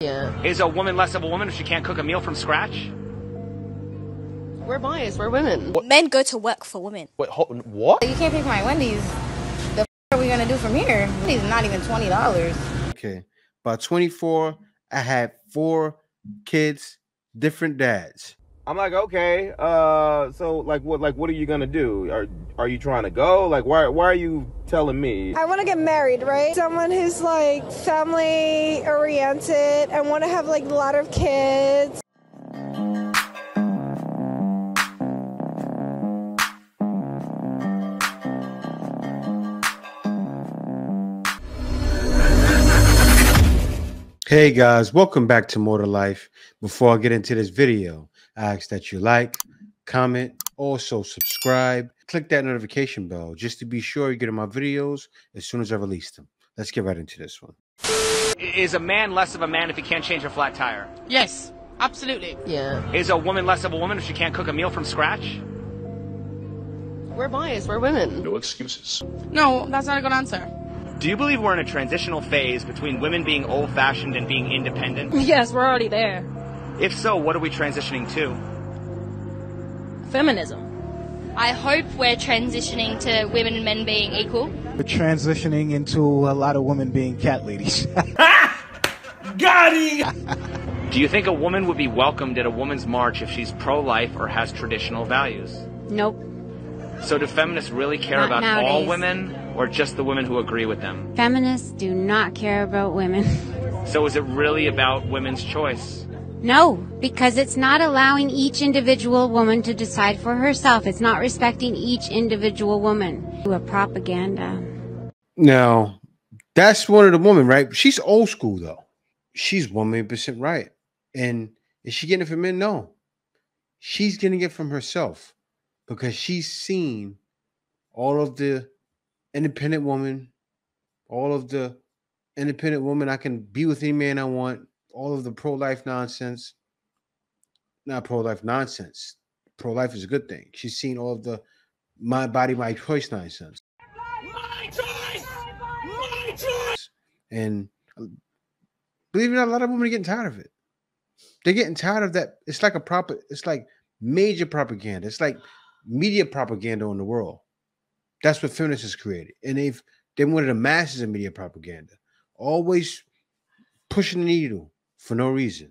Yeah. Is a woman less of a woman if she can't cook a meal from scratch? We're biased. We're women. Men go to work for women. Wait, hold, what? You can't pick my Wendy's. The f- are we gonna do from here? Wendy's is not even twenty dollars. Okay. by 24, I had four kids, different dads. I'm like, okay, uh, so like, what, like, what are you gonna do? Are, are you trying to go? Like, why, why are you telling me? I want to get married, right? Someone who's like family oriented and want to have like a lot of kids. Hey guys, welcome back to More to Life. Before I get into this video, I ask that you like, comment, also subscribe, click that notification bell just to be sure you get my videos as soon as I release them. Let's get right into this one. Is a man less of a man if he can't change a flat tire? Yes, absolutely. Yeah. Is a woman less of a woman if she can't cook a meal from scratch? We're biased. We're women. No excuses. No, that's not a good answer. Do you believe we're in a transitional phase between women being old fashioned and being independent? Yes, we're already there. If so, what are we transitioning to? Feminism. I hope we're transitioning to women and men being equal. We're transitioning into a lot of women being cat ladies. Do you think a woman would be welcomed at a woman's march if she's pro life or has traditional values? Nope. So, do feminists really care Not about all women or just the women who agree with them? Feminists do not care about women. So, is it really about women's choice? No, because it's not allowing each individual woman to decide for herself. It's not respecting each individual woman. A propaganda. Now, that's one of the women, right? She's old school though. She's one million percent right. And is she getting it from men? No. She's getting it from herself because she's seen all of the independent woman, all of the independent woman. I can be with any man I want, all of the pro-life nonsense. Not pro-life nonsense. Pro-life is a good thing. She's seen all of the my body, my choice nonsense. My choice! My choice! And believe it or not, a lot of women are getting tired of it. They're getting tired of that. It's like a proper, it's like major propaganda. It's like media propaganda on the world. That's what feminists has created. And they've they wanted the masses of media propaganda. Always pushing the needle for no reason.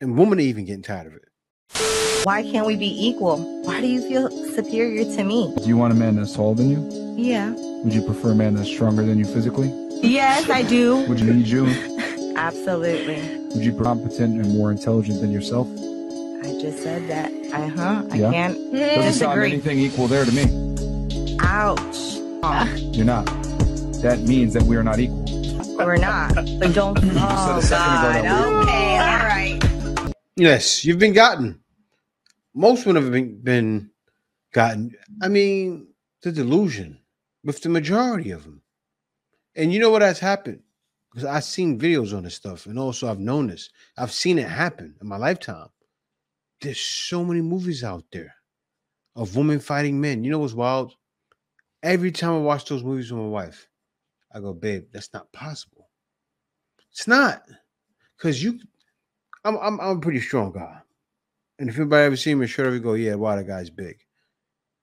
And women are even getting tired of it. Why can't we be equal? Why do you feel superior to me? Do you want a man that's taller than you? Yeah. Would you prefer a man that's stronger than you physically? Yes, I do. Would you need you? Absolutely. Would you be competent and more intelligent than yourself? I just said that. Uh huh. I Yeah? can't Doesn't sound anything equal there to me. Ouch. You're not. That means that we are not equal. We're not. But don't. said Oh a second ago God. that we were. Okay. All right. Yes, you've been gotten. Most women have been, been gotten. I mean, the delusion with the majority of them. And you know what has happened? Because I've seen videos on this stuff, and also I've known this. I've seen it happen in my lifetime. There's so many movies out there of women fighting men. You know what's wild? Every time I watch those movies with my wife, I go, babe, that's not possible. It's not. Because you I'm, I'm I'm a pretty strong guy. And if anybody ever seen me shirt, we go, yeah, wow, that guy's big.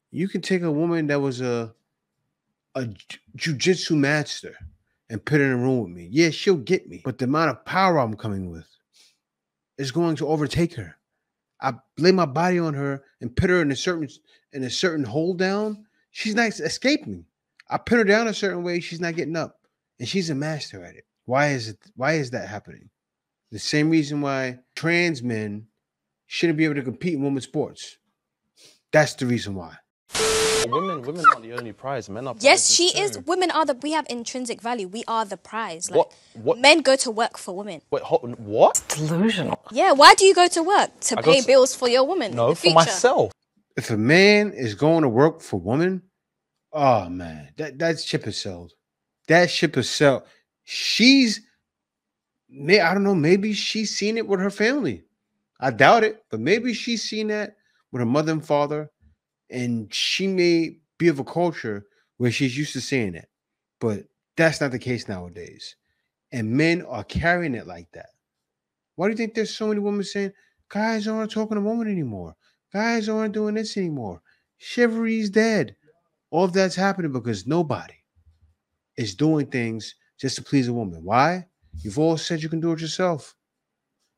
You can take a woman that was a a ju- jujitsu master and put her in a room with me. Yeah, she'll get me, but the amount of power I'm coming with is going to overtake her. I lay my body on her and put her in a certain in a certain hold down. She's not escaping. I put her down a certain way. She's not getting up, and she's a master at it. Why is it? Why is that happening? The same reason why trans men shouldn't be able to compete in women's sports. That's the reason why. Women, women aren't the only prize. Men are. Yes, she too. is. Women are the. We have intrinsic value. We are the prize. Like What? What? men go to work for women. Wait, hold, what? Delusional. Yeah. Why do you go to work to I pay to- bills for your woman? in No, the for myself. If a man is going to work for woman, oh man, that that ship is sailed. That ship is sailed. She's, may I don't know. Maybe she's seen it with her family. I doubt it, but maybe she's seen that with her mother and father, and she may be of a culture where she's used to seeing it. But that's not the case nowadays, and men are carrying it like that. Why do you think there's so many women saying guys aren't talking to women anymore? Guys aren't doing this anymore. Chivalry's dead. All of that's happening because nobody is doing things just to please a woman. Why? You've all said you can do it yourself.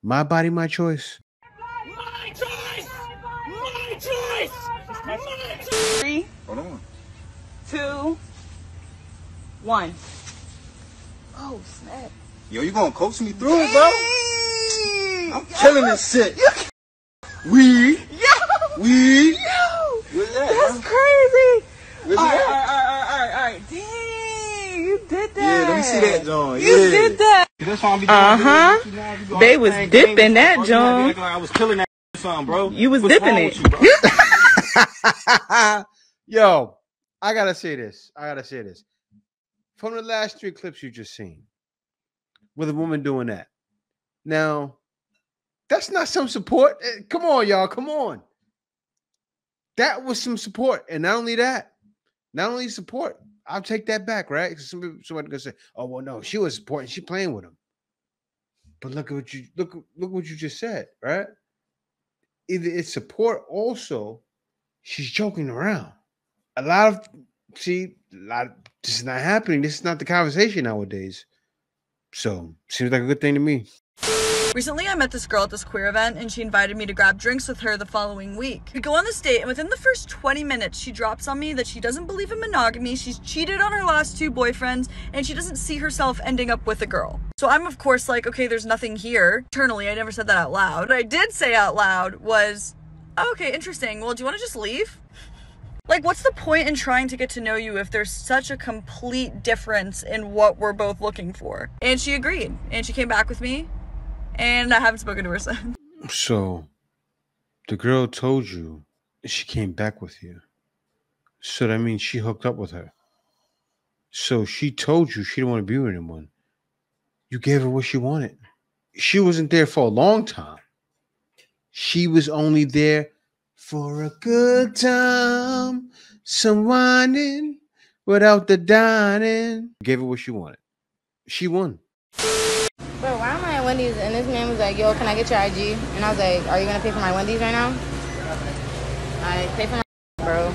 My body, my choice. My choice! My choice! My choice! Three, Hold on. two, one. Oh, snap. Yo, you gonna coach me through it, bro? I'm killing this shit. We. Yo! We. Yo! Where's that, That's bro? crazy! Where's Alright, that? alright, alright, alright, alright. Dang, you did that. Yeah, let me see that, John. You Yeah. did that. That's why I be doing Uh-huh. this, you know, I be doing They was thing, dipping thing, that, bro. You John. I be acting like I was killing that something, bro. You was What's dipping it. you. Yo, I gotta say this. I gotta say this. From the last three clips you just seen, with a woman doing that. Now, that's not some support. Eh, Come on, y'all. Come on. That was some support, and not only that, not only support. I'll take that back, right? 'Cause Some people, somebody gonna say, "Oh, well, no, she was supporting. She playing with him." But look at what you look. Look what you just said, right? Either it's support, also she's joking around. A lot of see, a lot this is not happening. This is not the conversation nowadays. So seems like a good thing to me. Recently, I met this girl at this queer event and she invited me to grab drinks with her the following week. We go on this date, and within the first 20 minutes, she drops on me that she doesn't believe in monogamy, she's cheated on her last two boyfriends, and she doesn't see herself ending up with a girl. So I'm, of course, like, okay, there's nothing here. Internally, I never said that out loud. What I did say out loud was, "Oh, okay, interesting. Well, do you want to just leave? Like, what's the point in trying to get to know you if there's such a complete difference in what we're both looking for? And she agreed, and she came back with me, and I haven't spoken to her since. So the girl told you she came back with you. So that means she hooked up with her. So she told you she didn't want to be with anyone. You gave her what she wanted. She wasn't there for a long time. She was only there for a good time. Some whining without the dining. Gave her what she wanted. She won. Bro, why am I at Wendy's and this man was like, yo, can I get your IG? And I was like, are you gonna pay for my Wendy's right now? I pay for my bro.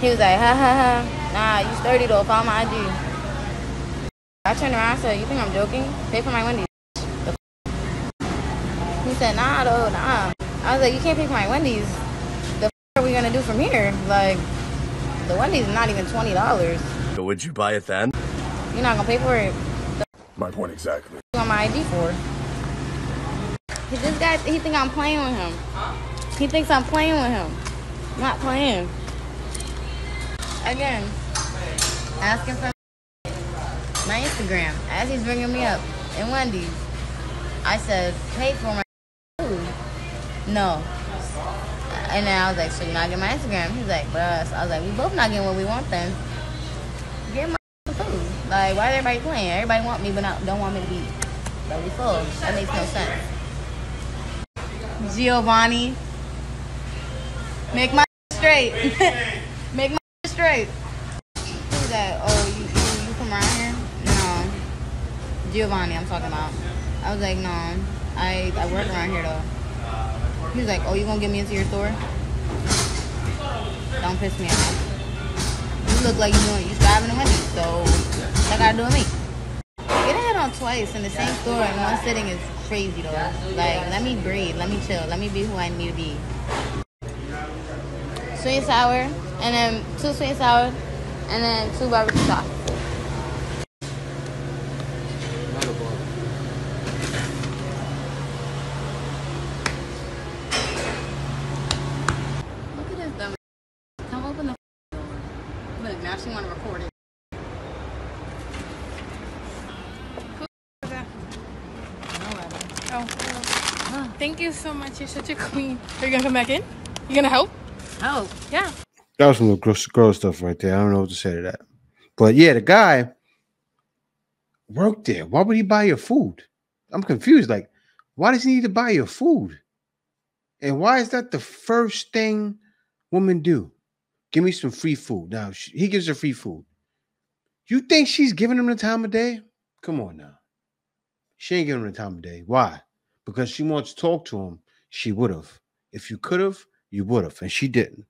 He was like, ha ha ha. Nah, you sturdy though, follow my IG. I turned around and said, you think I'm joking? Pay for my Wendy's. He said, nah though, nah. I was like, you can't pay for my Wendy's. The f- are we gonna do from here? Like, the Wendy's is not even twenty dollars. But would you buy it then? You're not gonna pay for it. My point exactly. on my ID for? He- This guy, he think I'm playing with him. He thinks I'm playing with him. I'm not playing. Again, asking for my Instagram as he's bringing me up in Wendy's. I said, pay for my food. No. And then I was like, so you're not getting my Instagram? He's like, but. I was like, we both not getting what we want then. Get my. Like, why is everybody playing? Everybody want me, but not, don't want me to be. We full. That makes no sense. Giovanni, make my straight. make my straight. Who's that? Oh, you, you, you from around here? No. Giovanni, I'm talking about. I was like, no. I, I work around here though. He was like, oh, you gonna get me into your store? Don't piss me off. You look like you doing you to win me, so that gotta do me. Getting hit on twice in the same store in one sitting is crazy though. Like, let me breathe, let me chill, let me be who I need to be. Sweet sour, and then two sweet sour, and then two barbecue sauce. Look at this dumb. Come open the door. Look, now she want to record it. Oh. Thank you so much. You're such a queen. Are you gonna come back in? You gonna help? Oh. Yeah. That was some gross, gross stuff right there. I don't know what to say to that. But yeah, the guy worked there. Why would he buy your food? I'm confused. Like, why does he need to buy your food? And why is that the first thing women do? Give me some free food. Now she, he gives her free food. You think she's giving him the time of day? Come on now. She ain't giving him the time of day. Why? because she wants to talk to him, she would have. If you could have, you would have, and she didn't.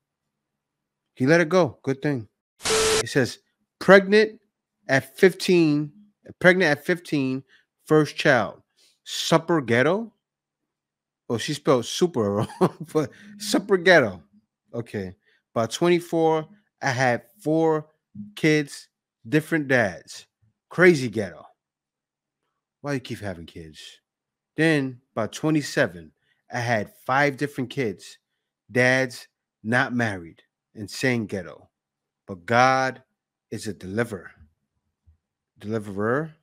He let it go. Good thing. It says pregnant at 15, pregnant at 15, first child. Supper ghetto? Oh, she spelled super wrong, but super ghetto. Okay. By 24, I had four kids, different dads. Crazy ghetto. Why you keep having kids? Then by 27, I had five different kids, dads not married, insane ghetto. But God is a deliverer, deliverer,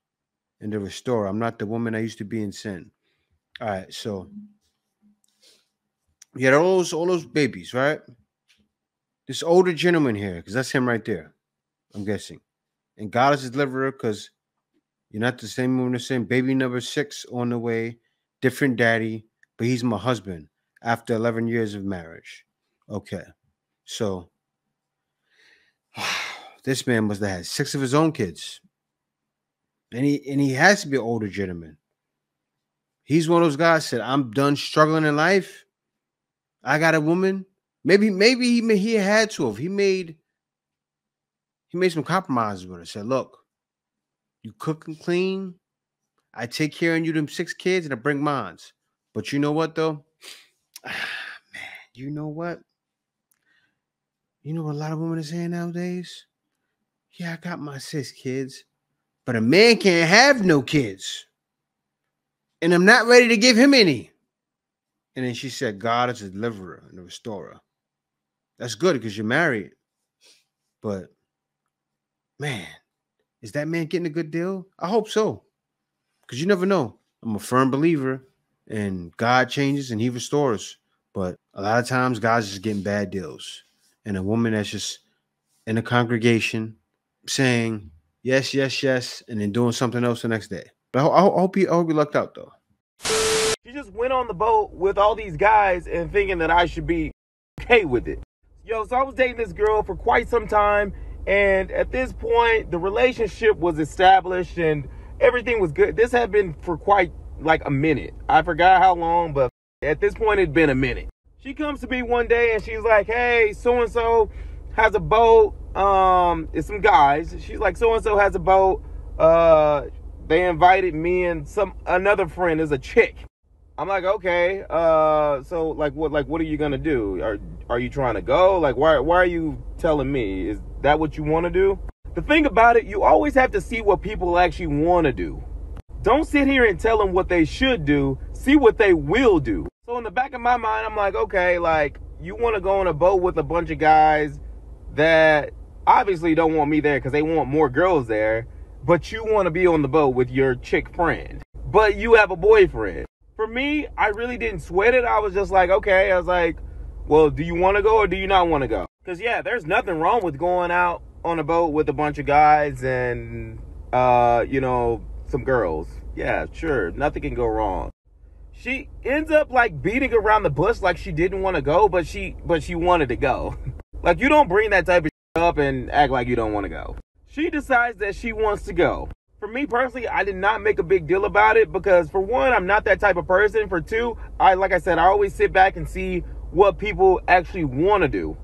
and the restorer. I'm not the woman I used to be in sin. All right, so you had all those all those babies, right? This older gentleman here, because that's him right there. I'm guessing. And God is deliverer because you're not the same woman, the same baby number six on the way, different daddy, but he's my husband after 11 years of marriage. Okay. So this man must have had six of his own kids. And he and he has to be an older gentleman. He's one of those guys said, I'm done struggling in life. I got a woman. Maybe, maybe he he had to have. He made he made some compromises with her. Said, look, you cook and clean. I take care of you, them six kids, and I bring mines. But you know what though? man, you know what? You know what a lot of women are saying nowadays? Yeah, I got my six kids, but a man can't have no kids. And I'm not ready to give him any. And then she said, God is a deliverer and a restorer. That's good because you're married. But man, is that man getting a good deal? I hope so. Because you never know. I'm a firm believer and God changes and he restores. But a lot of times, God's just getting bad deals. And a woman that's just in a congregation saying yes, yes, yes, and then doing something else the next day. But I, I I hope you, I hope you lucked out though. She just went on the boat with all these guys and thinking that I should be okay with it. Yo, so I was dating this girl for quite some time, and at this point, the relationship was established and everything was good. This had been for quite like a minute. I forgot how long, but at this point, it'd been a minute. She comes to me one day and she's like, "Hey, so and so has a boat. Um, it's some guys. She's like, so and so has a boat. Uh, they invited me and some another friend is a chick. I'm like, okay. Uh, so like, what, like, what are you gonna do? Are are you trying to go? Like, why why are you telling me? Is that what you want to do? The thing about it, you always have to see what people actually want to do. Don't sit here and tell them what they should do. See what they will do. So in the back of my mind, I'm like, okay, like you want to go on a boat with a bunch of guys that obviously don't want me there because they want more girls there, but you want to be on the boat with your chick friend, but you have a boyfriend. For me, I really didn't sweat it. I was just like, okay, I was like, well, do you want to go or do you not want to go? Because yeah, there's nothing wrong with going out on a boat with a bunch of guys and uh, you know, some girls. Yeah, sure, nothing can go wrong. She ends up like beating around the bush like she didn't want to go, but she but she wanted to go. like you don't bring that type of up and act like you don't want to go. She decides that she wants to go. For me personally, I did not make a big deal about it because for one, I'm not that type of person. For two, I like I said, I always sit back and see what people actually want to do,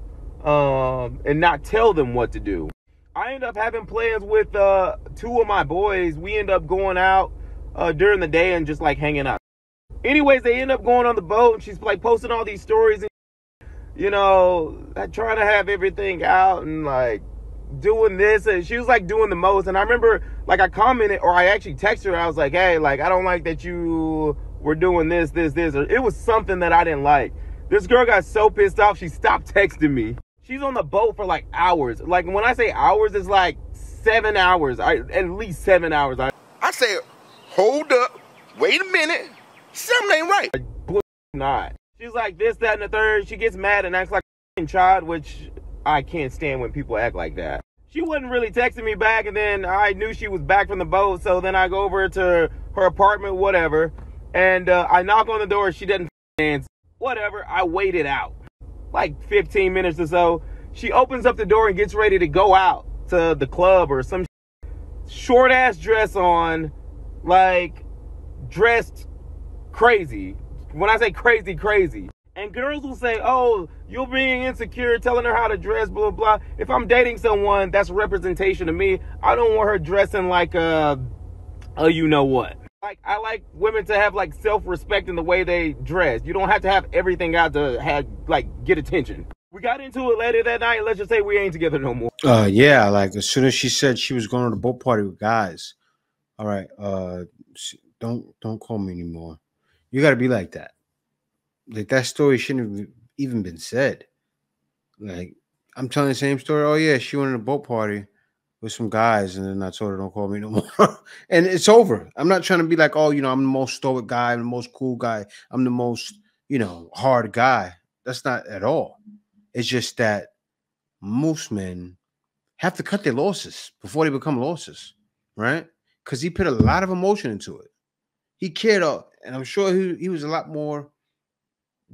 um, and not tell them what to do. I end up having plans with uh, two of my boys. We end up going out uh, during the day and just like hanging out. Anyways, they end up going on the boat and she's like posting all these stories and you know, trying to have everything out and like doing this and she was like doing the most and I remember like I commented or I actually texted her. I was like hey like I don't like that you were doing this this this or it was something that I didn't like. This girl got so pissed off she stopped texting me. She's on the boat for like hours. Like when I say hours it's like seven hours. I, at least seven hours. I, I said, hold up, wait a minute, something ain't right. not. She's like this that and the third. She gets mad and acts like a child which I can't stand when people act like that. She wasn't really texting me back, and then I knew she was back from the boat, so then I go over to her apartment, whatever, and uh, I knock on the door. She doesn't answer. Whatever. I waited out like 15 minutes or so. She opens up the door and gets ready to go out to the club or some short ass dress on, like dressed crazy. When I say crazy, crazy. And girls will say, "Oh, you're being insecure, telling her how to dress, blah blah." blah. If I'm dating someone, that's representation of me. I don't want her dressing like a, a you know what. Like I like women to have like self-respect in the way they dress. You don't have to have everything out to have like get attention. We got into it later that night. Let's just say we ain't together no more. Uh, yeah, like as soon as she said she was going to the boat party with guys, all right, uh, don't don't call me anymore. You got to be like that. Like that story shouldn't have even been said. Like I'm telling the same story. Oh yeah, she went to a boat party with some guys, and then I told her don't call me no more. and it's over. I'm not trying to be like, oh, you know, I'm the most stoic guy, I'm the most cool guy, I'm the most, you know, hard guy. That's not at all. It's just that most men have to cut their losses before they become losses, right? Because he put a lot of emotion into it. He cared, and I'm sure he, he was a lot more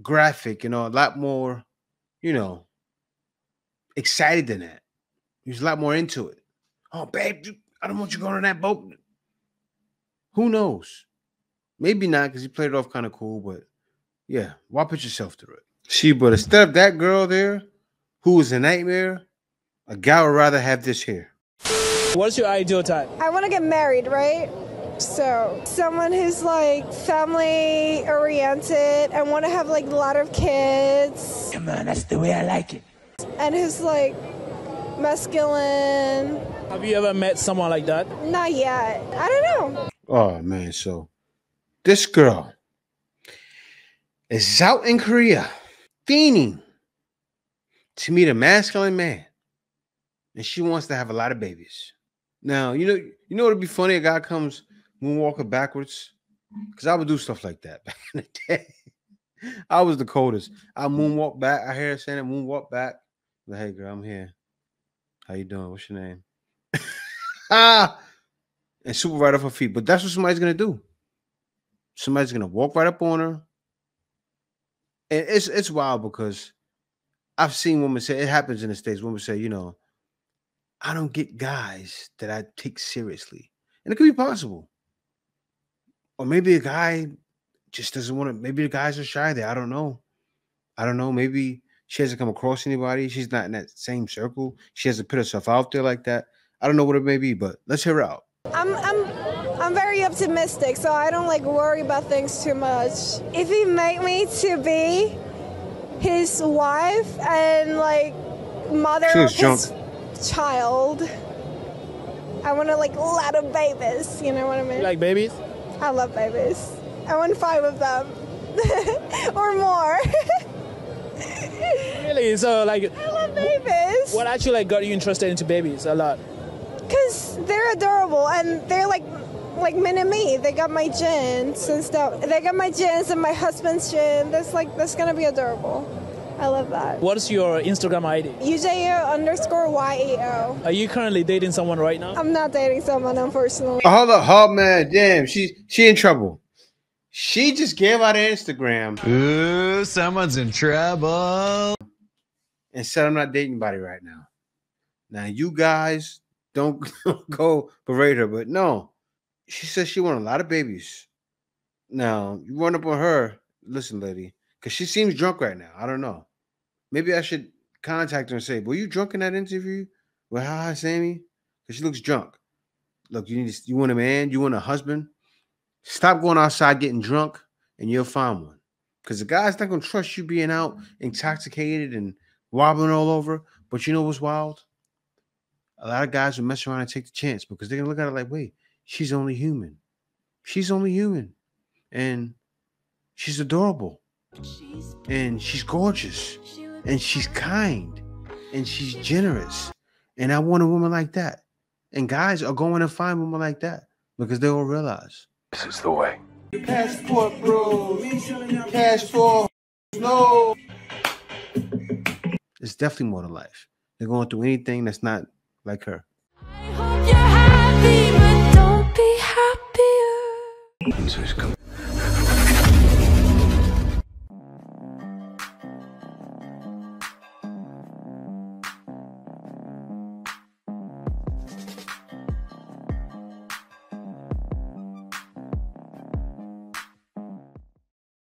graphic, you know, a lot more, you know, excited than that. He was a lot more into it. Oh, babe, I don't want you going on that boat. Who knows? Maybe not because he played it off kind of cool, but yeah, why put yourself through it? See, but instead of that girl there, who was a nightmare, a guy would rather have this here. What's your ideal type? I want to get married, right? So, someone who's like family oriented and want to have like a lot of kids. Come on, that's the way I like it. And who's like masculine. Have you ever met someone like that? Not yet. I don't know. Oh man, so this girl is out in Korea fiending to meet a masculine man, and she wants to have a lot of babies. Now, you know, you know what'd be funny? A guy comes moonwalking backwards, because I would do stuff like that back in the day. I was the coldest. I moonwalk back. I hear her saying it, moonwalk back. Like, hey girl, I'm here. How you doing? What's your name? ah, and super right off her feet. But that's what somebody's gonna do. Somebody's gonna walk right up on her. And it's it's wild because I've seen women say it happens in the States. Women say, you know, I don't get guys that I take seriously. And it could be possible. Or maybe a guy just doesn't want to, maybe the guys are shy there. I don't know. I don't know. Maybe she hasn't come across anybody. She's not in that same circle. She hasn't put herself out there like that. I don't know what it may be, but let's hear her out. I'm I'm I'm very optimistic, so I don't like worry about things too much. If he made me to be his wife and like mother of was his drunk. child, I want to like a lot of babies. You know what I mean? You like babies? I love babies. I want five of them or more. Really? So like, I love babies. what actually like got you interested into babies a lot? Cause they're adorable and they're like like mini me. They got my genes and stuff. They got my genes and my husband's gene. That's like that's gonna be adorable. I love that. What's your Instagram ID? UJO underscore YEO. Are you currently dating someone right now? I'm not dating someone, unfortunately. Oh, hold up, oh man, damn, she she in trouble. She just gave out her Instagram. Ooh, someone's in trouble. And said I'm not dating anybody right now. Now you guys don't go berate her, but no, she says she want a lot of babies. Now you run up on her. Listen, lady, because she seems drunk right now. I don't know. Maybe I should contact her and say, "Were you drunk in that interview with Hi Sammy?" Because she looks drunk. Look, you need to, you want a man, you want a husband. Stop going outside getting drunk, and you'll find one. Because the guy's not gonna trust you being out intoxicated and wobbling all over. But you know what's wild? A lot of guys will mess around and take the chance because they're gonna look at it like, wait, she's only human. She's only human. And she's adorable. And she's gorgeous. And she's kind. And she's generous. And I want a woman like that. And guys are going to find women like that because they will realize This is the way. Passport, bro. Passport. No. It's definitely more to life. They're going through anything that's not like her. You're happy,